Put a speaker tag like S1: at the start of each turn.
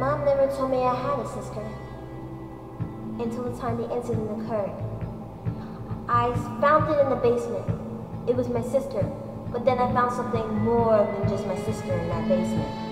S1: mom never told me I had a sister until the time the incident occurred. I found it in the basement. It was my sister, but then I found something more than just my sister in that basement.